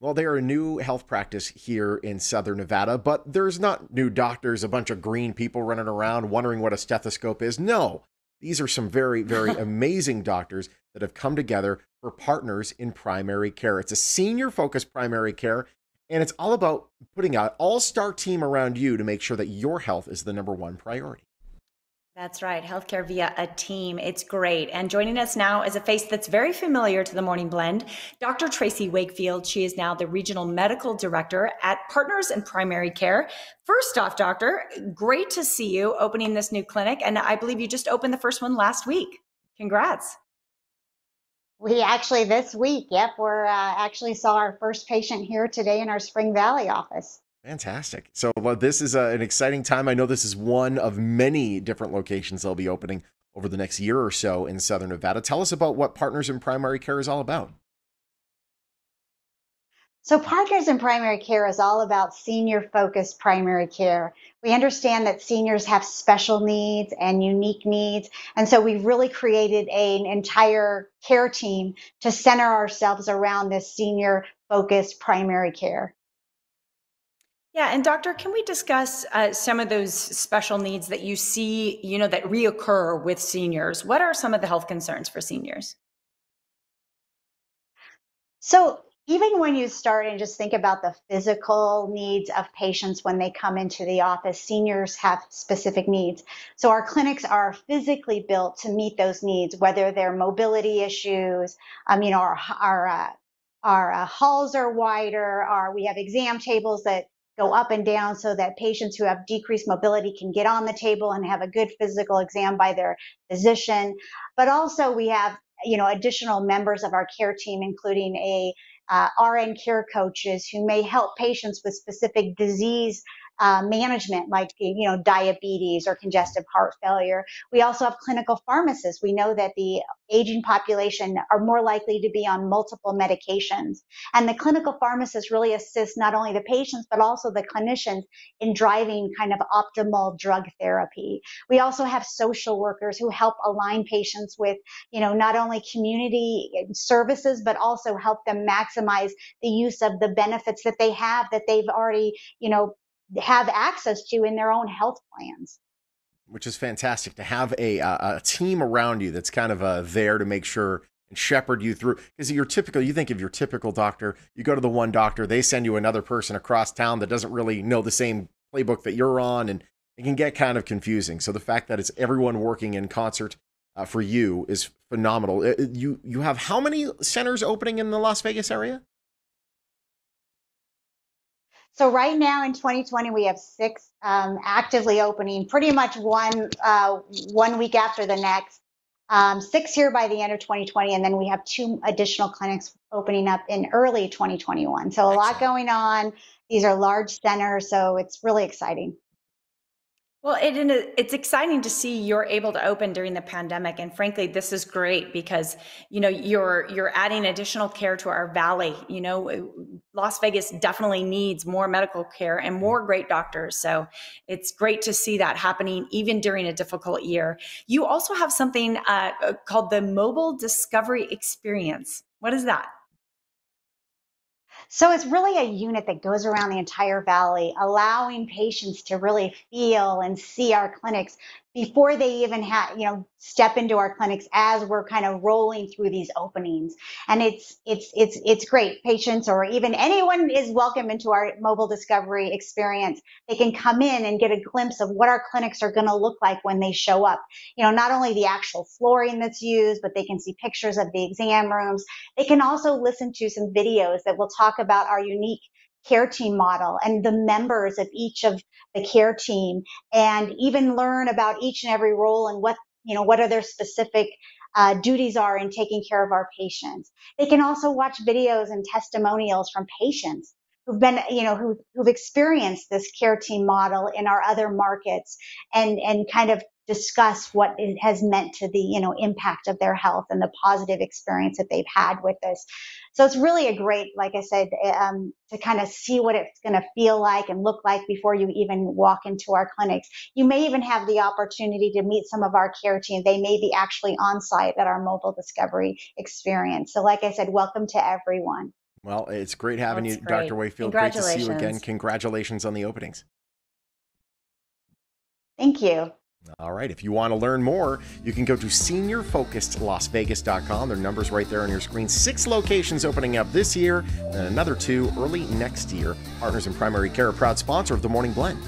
Well, they are a new health practice here in Southern Nevada, but there's not new doctors, a bunch of green people running around wondering what a stethoscope is. No, these are some very, very amazing doctors that have come together for partners in primary care. It's a senior focused primary care, and it's all about putting an all star team around you to make sure that your health is the number one priority. That's right, healthcare via a team. It's great. And joining us now is a face that's very familiar to the Morning Blend, Dr. Tracy Wakefield. She is now the Regional Medical Director at Partners in Primary Care. First off, Doctor, great to see you opening this new clinic. And I believe you just opened the first one last week. Congrats. We actually, this week, yep, we're uh, actually saw our first patient here today in our Spring Valley office. Fantastic. So well, this is a, an exciting time. I know this is one of many different locations they'll be opening over the next year or so in Southern Nevada. Tell us about what Partners in Primary Care is all about. So, Partners in Primary Care is all about senior focused primary care. We understand that seniors have special needs and unique needs. And so, we've really created a, an entire care team to center ourselves around this senior focused primary care. Yeah, and doctor, can we discuss uh, some of those special needs that you see, you know, that reoccur with seniors? What are some of the health concerns for seniors? So, even when you start and just think about the physical needs of patients when they come into the office, seniors have specific needs. So our clinics are physically built to meet those needs, whether they're mobility issues, um, you know, our our uh, our uh, halls are wider, our we have exam tables that go up and down so that patients who have decreased mobility can get on the table and have a good physical exam by their physician. But also we have, you know, additional members of our care team, including a uh, RN care coaches who may help patients with specific disease uh, management, like you know diabetes or congestive heart failure. We also have clinical pharmacists. We know that the aging population are more likely to be on multiple medications, and the clinical pharmacists really assist not only the patients but also the clinicians in driving kind of optimal drug therapy. We also have social workers who help align patients with you know not only community services but also help them maximize the use of the benefits that they have that they've already you know have access to in their own health plans. Which is fantastic to have a, a team around you that's kind of uh, there to make sure and shepherd you through. Because you're typical, you think of your typical doctor, you go to the one doctor, they send you another person across town that doesn't really know the same playbook that you're on, and it can get kind of confusing. So the fact that it's everyone working in concert uh, for you is phenomenal. Uh, you you have how many centers opening in the Las Vegas area? So right now in 2020, we have six um, actively opening, pretty much one uh, one week after the next. Um, six here by the end of 2020, and then we have two additional clinics opening up in early 2021. So a Excellent. lot going on. These are large centers, so it's really exciting. Well, it, it's exciting to see you're able to open during the pandemic, and frankly, this is great because you know you're you're adding additional care to our valley. You know, Las Vegas definitely needs more medical care and more great doctors. So it's great to see that happening even during a difficult year. You also have something uh, called the Mobile Discovery Experience. What is that? So it's really a unit that goes around the entire valley, allowing patients to really feel and see our clinics before they even have you know step into our clinics as we're kind of rolling through these openings. And it's it's it's it's great. Patients or even anyone is welcome into our mobile discovery experience. They can come in and get a glimpse of what our clinics are going to look like when they show up. You know not only the actual flooring that's used but they can see pictures of the exam rooms. They can also listen to some videos that will talk about our unique care team model and the members of each of the care team and even learn about each and every role and what you know what are their specific uh, duties are in taking care of our patients. They can also watch videos and testimonials from patients who've been you know who, who've experienced this care team model in our other markets and and kind of discuss what it has meant to the you know impact of their health and the positive experience that they've had with this so it's really a great like i said um, to kind of see what it's going to feel like and look like before you even walk into our clinics you may even have the opportunity to meet some of our care team they may be actually on site at our mobile discovery experience so like i said welcome to everyone Well, it's great having That's you, great. Dr. Wakefield. Great to see you again. Congratulations. Congratulations on the openings. Thank you. All right. If you want to learn more, you can go to seniorfocusedlasvegas.com. Their number's right there on your screen. Six locations opening up this year, and another two early next year. Partners in Primary Care, proud sponsor of the Morning Blend.